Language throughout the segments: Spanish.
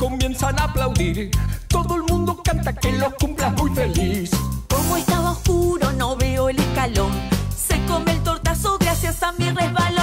a aplaudir. Todo el mundo canta que lo cumplas muy feliz. Como estaba oscuro, no veo el escalón. Se come el tortazo gracias a mi resbalón.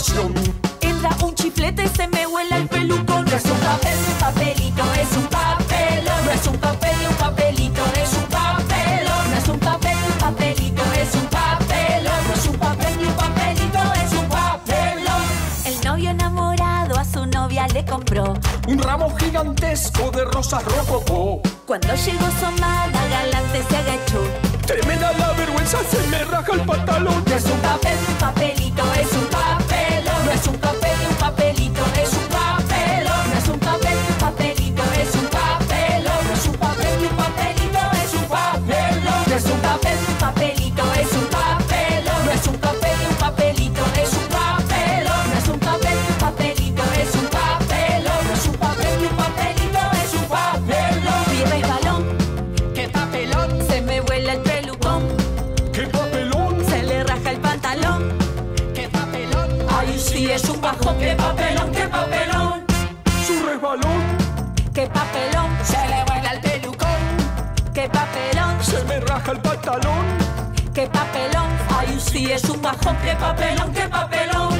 Su habitación. Entra un chiflete, se me vuela el pelucón. No es un papel un papelito, es un papelón. No es un papel ni un papelito, es un papelón. No es un papel ni un papelito, es un papelón. No es un papel ni un papelito, es un papelón. El novio enamorado a su novia le compró. Un ramo gigantesco de rosas rococó. Cuando llegó su amada, galante se agachó. Tremenda la vergüenza, se me raja el pantalón. No es un papel Es un bajón. ¡Qué papelón, qué papelón! Su resbalón Qué papelón, Se le vuela el pelucón. qué papelón, se me raja el pantalón. qué papelón. Ay, sí, es un bajón. ¡Qué papelón, qué papelón!